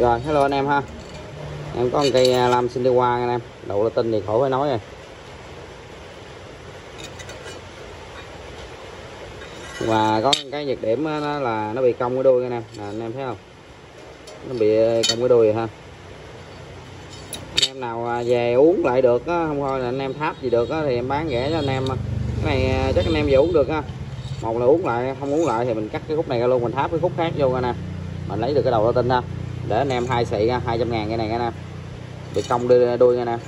rồi, hello anh em ha. Em có một cây à, lam xin đi qua anh em. Đậu latin thì khỏi phải nói rồi. Và có cái nhược điểm à, nó là nó bị cong cái đuôi anh em. Nè, anh em thấy không? Nó bị à, cong cái đuôi rồi ha. Anh em nào về uống lại được á không thôi là anh em tháp gì được á thì em bán rẻ cho anh em cái này chắc anh em về uống được á một là uống lại, không uống lại thì mình cắt cái khúc này ra luôn, mình tháp cái khúc khác vô anh mình lấy được cái đầu latin ha để anh em hai xị hai trăm ngàn cái này anh em bị cong đuôi, đuôi anh em